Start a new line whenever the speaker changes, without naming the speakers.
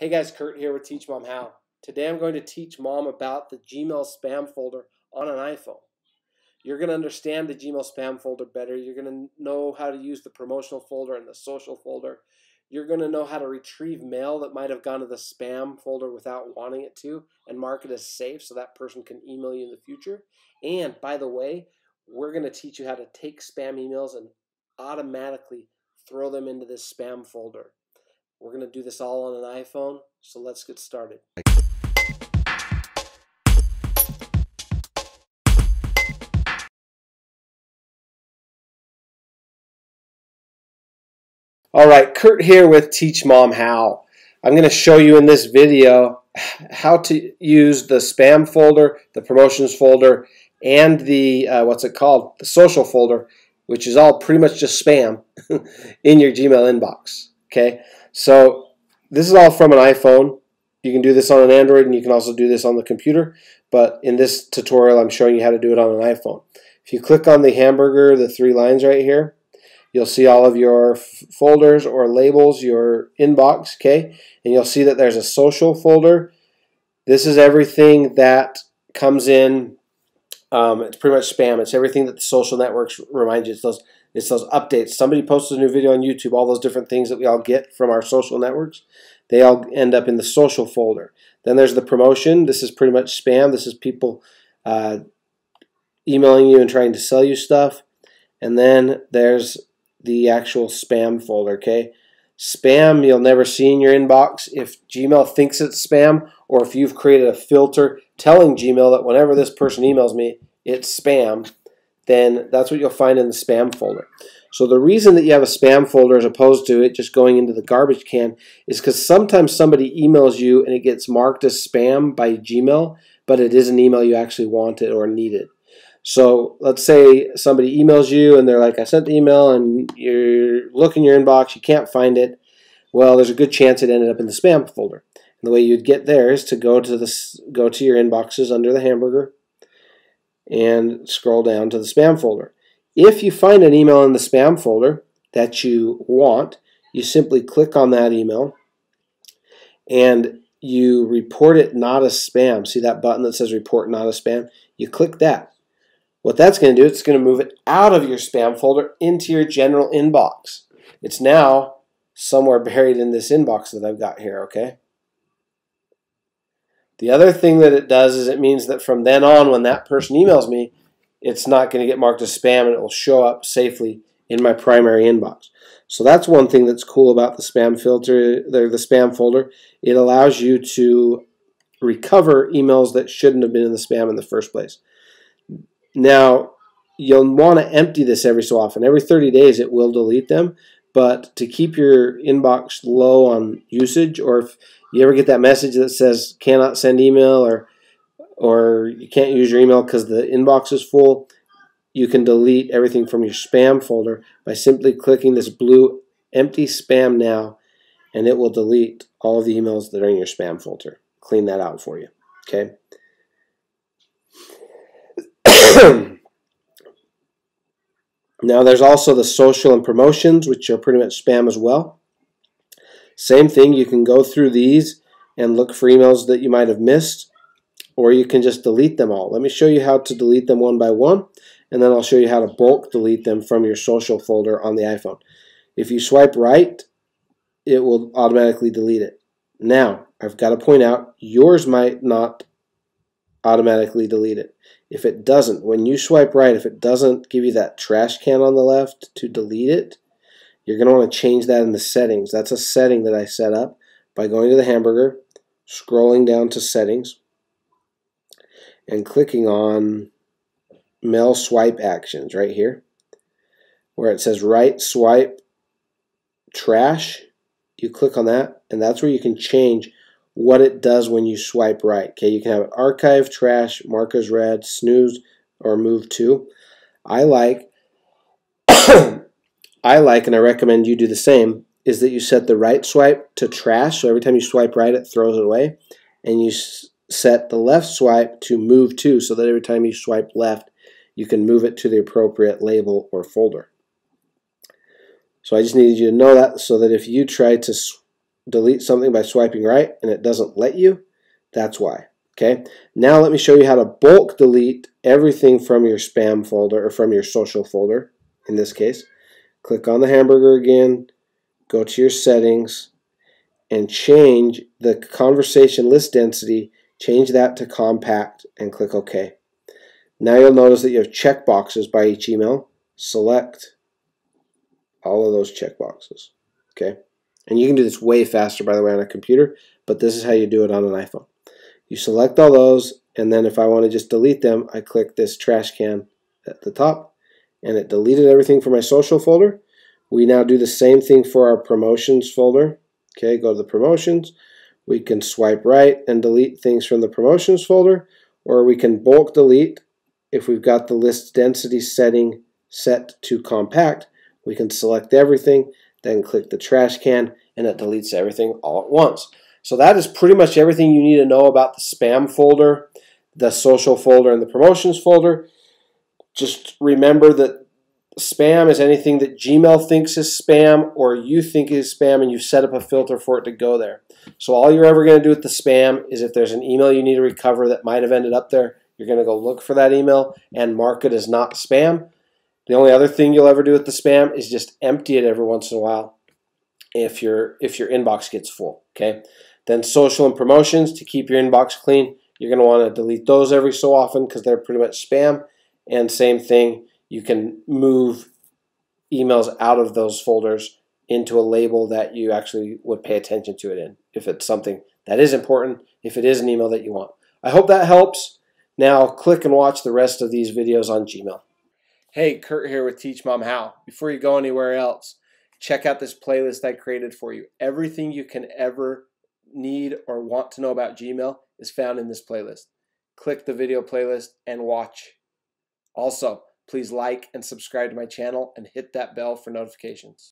Hey guys, Kurt here with Teach Mom How. Today I'm going to teach mom about the Gmail spam folder on an iPhone. You're going to understand the Gmail spam folder better. You're going to know how to use the promotional folder and the social folder. You're going to know how to retrieve mail that might have gone to the spam folder without wanting it to and mark it as safe so that person can email you in the future. And by the way, we're going to teach you how to take spam emails and automatically throw them into this spam folder. We're going to do this all on an iPhone, so let's get started. All right, Kurt here with Teach Mom How. I'm going to show you in this video how to use the spam folder, the promotions folder, and the, uh, what's it called, the social folder, which is all pretty much just spam, in your Gmail inbox. Okay, so this is all from an iPhone. You can do this on an Android and you can also do this on the computer. But in this tutorial, I'm showing you how to do it on an iPhone. If you click on the hamburger, the three lines right here, you'll see all of your folders or labels, your inbox, okay? And you'll see that there's a social folder. This is everything that comes in. Um, it's pretty much spam. It's everything that the social networks remind you. It's those it's those updates. Somebody posts a new video on YouTube, all those different things that we all get from our social networks, they all end up in the social folder. Then there's the promotion. This is pretty much spam. This is people uh, emailing you and trying to sell you stuff. And then there's the actual spam folder, okay? Spam you'll never see in your inbox if Gmail thinks it's spam or if you've created a filter telling Gmail that whenever this person emails me, it's spam then that's what you'll find in the spam folder. So the reason that you have a spam folder as opposed to it just going into the garbage can is because sometimes somebody emails you and it gets marked as spam by Gmail, but it is an email you actually wanted or needed. So let's say somebody emails you and they're like, I sent the email and you're looking your inbox, you can't find it. Well, there's a good chance it ended up in the spam folder. And the way you'd get there is to go to the go to your inboxes under the hamburger and scroll down to the spam folder. If you find an email in the spam folder that you want, you simply click on that email and you report it not as spam. See that button that says report not as spam? You click that. What that's going to do, it's going to move it out of your spam folder into your general inbox. It's now somewhere buried in this inbox that I've got here, okay? The other thing that it does is it means that from then on, when that person emails me, it's not going to get marked as spam and it will show up safely in my primary inbox. So that's one thing that's cool about the spam filter, the, spam folder. It allows you to recover emails that shouldn't have been in the spam in the first place. Now, you'll want to empty this every so often. Every 30 days it will delete them, but to keep your inbox low on usage or if you ever get that message that says cannot send email or or you can't use your email because the inbox is full, you can delete everything from your spam folder by simply clicking this blue empty spam now and it will delete all of the emails that are in your spam folder. Clean that out for you. Okay. now there's also the social and promotions, which are pretty much spam as well. Same thing, you can go through these and look for emails that you might have missed, or you can just delete them all. Let me show you how to delete them one by one, and then I'll show you how to bulk delete them from your social folder on the iPhone. If you swipe right, it will automatically delete it. Now, I've got to point out, yours might not automatically delete it. If it doesn't, when you swipe right, if it doesn't give you that trash can on the left to delete it, you're going to want to change that in the settings. That's a setting that I set up by going to the hamburger, scrolling down to settings, and clicking on mail swipe actions right here where it says right swipe trash you click on that and that's where you can change what it does when you swipe right okay you can have archive trash mark as read snooze or move to I like I like, and I recommend you do the same, is that you set the right swipe to trash. So every time you swipe right, it throws it away. And you set the left swipe to move to, so that every time you swipe left, you can move it to the appropriate label or folder. So I just needed you to know that so that if you try to delete something by swiping right and it doesn't let you, that's why. Okay, now let me show you how to bulk delete everything from your spam folder or from your social folder in this case. Click on the hamburger again, go to your settings, and change the conversation list density, change that to compact, and click OK. Now you'll notice that you have checkboxes by each email. Select all of those checkboxes. Okay, and you can do this way faster, by the way, on a computer, but this is how you do it on an iPhone. You select all those, and then if I want to just delete them, I click this trash can at the top, and it deleted everything from my social folder. We now do the same thing for our promotions folder. Okay, go to the promotions. We can swipe right and delete things from the promotions folder, or we can bulk delete if we've got the list density setting set to compact. We can select everything, then click the trash can, and it deletes everything all at once. So that is pretty much everything you need to know about the spam folder, the social folder, and the promotions folder. Just remember that spam is anything that Gmail thinks is spam or you think is spam and you set up a filter for it to go there. So all you're ever going to do with the spam is if there's an email you need to recover that might have ended up there, you're going to go look for that email and mark it as not spam. The only other thing you'll ever do with the spam is just empty it every once in a while if your if your inbox gets full, okay? Then social and promotions to keep your inbox clean. You're going to want to delete those every so often because they're pretty much spam. And same thing, you can move emails out of those folders into a label that you actually would pay attention to it in if it's something that is important, if it is an email that you want. I hope that helps. Now click and watch the rest of these videos on Gmail. Hey, Kurt here with Teach Mom How. Before you go anywhere else, check out this playlist I created for you. Everything you can ever need or want to know about Gmail is found in this playlist. Click the video playlist and watch. Also, please like and subscribe to my channel and hit that bell for notifications.